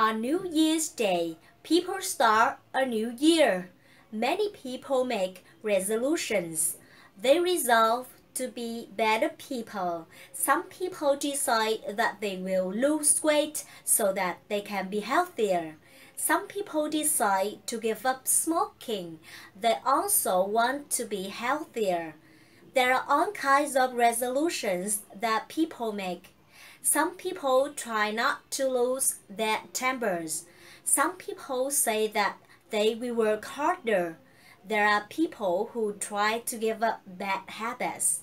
On New Year's Day, people start a new year. Many people make resolutions. They resolve to be better people. Some people decide that they will lose weight so that they can be healthier. Some people decide to give up smoking. They also want to be healthier. There are all kinds of resolutions that people make. Some people try not to lose their tempers. Some people say that they will work harder. There are people who try to give up bad habits.